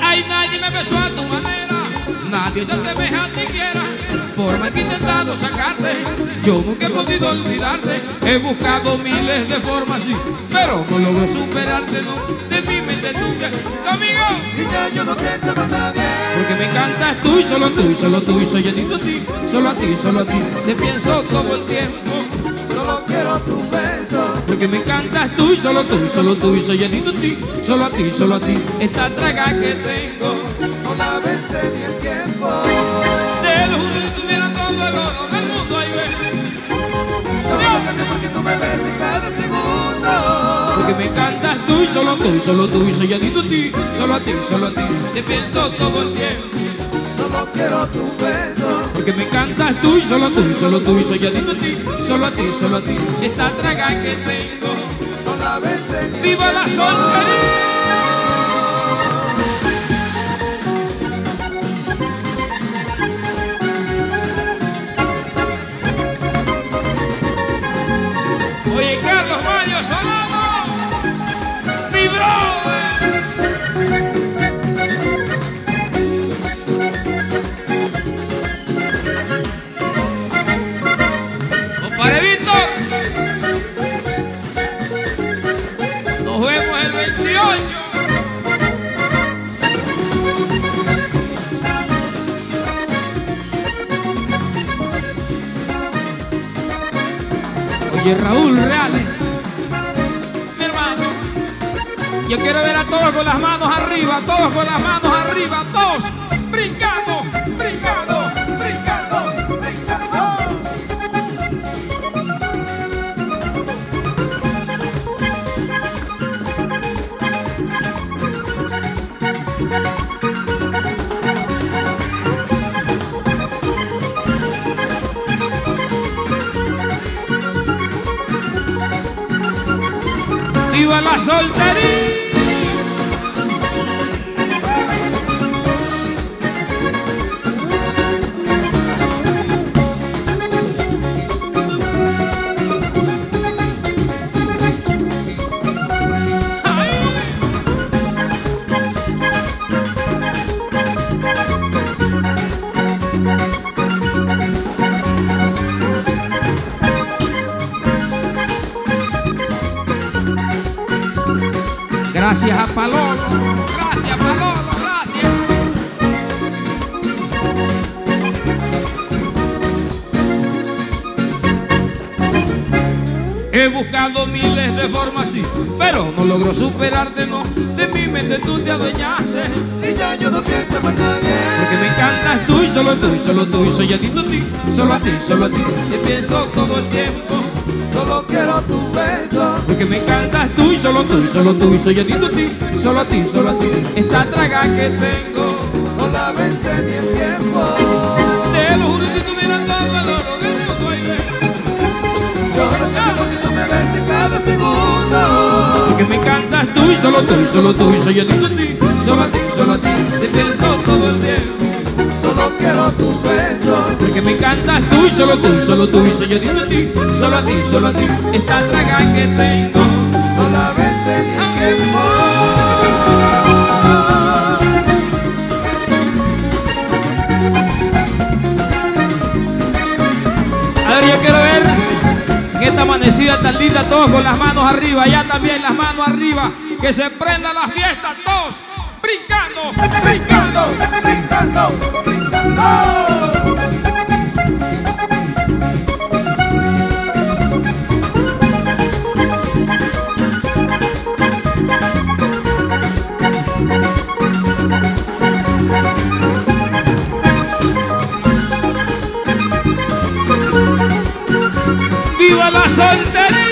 Ay, nadie me besó a tu manera, nadie se asemeja a ti quiera. Que he intentado sacarte, yo nunca he podido olvidarte. He buscado miles de formas, sí, pero no logro superarte, no. De mi mente nunca, conmigo. Y ya yo no pienso más nadie. Porque me encantas tú y solo tú y solo tú y soy adicto a ti, solo a ti, solo a ti. Te pienso todo el tiempo. Solo quiero tu beso. Porque me encantas tú y solo tú y solo tú y soy adicto a ti, solo a ti, solo a ti. Esta traga que tengo, No la vence ni el tiempo. Te lo juro si tuviera todo el oro del mundo ahí ven. Yo no cambio porque tú me ves en cada segundo. Porque me encantas tú y solo tú y solo tú y soy adicto a ti, solo a ti, solo a ti. Te pienso todo el tiempo. Solo quiero tu beso. Porque me encantas tú y solo tú y solo tú y soy adicto a ti, solo a ti, solo a ti. Esta traga que tengo, No la viva la soltería. Oye, Raúl Reales, mi hermano, yo quiero ver a todos con las manos arriba, todos con las manos arriba, todos brincando, brincando, ¡Viva la soltería! Gracias a Palolo, gracias Palolo, gracias. He buscado miles de formas, sí, pero no logro superarte, no. De mi mente tú te adueñaste. Y ya yo no pienso más nadie. Porque me encantas tú y solo tú y solo tú y soy adicto a ti, solo a ti, solo a ti. Te pienso todo el tiempo. Solo quiero tu beso. Porque me encantas tú y solo tú y solo tú y soy adicto a ti, solo a ti, solo a ti. Esta traga que tengo, No la vence ni el tiempo. te lo juro si tuviera todo el oro del mundo ahí ven. Yo no porque tú me ves en cada segundo. Porque me encantas tú y solo tú y solo tú y soy adicto a ti, solo a ti, solo a ti. Te pienso todo el tiempo. Solo quiero tu beso. Porque me encantas tú y solo tú solo tú y soy adicto a ti, solo a ti, solo a ti. Esta traga que tengo. No la vence ni el tiempo. A ver, yo quiero ver en esta amanecida tan linda, todos con las manos arriba, ya también las manos arriba, que se prenda la fiesta, todos brincando, brincando. Brincando, brincando. ¡Viva la soltería!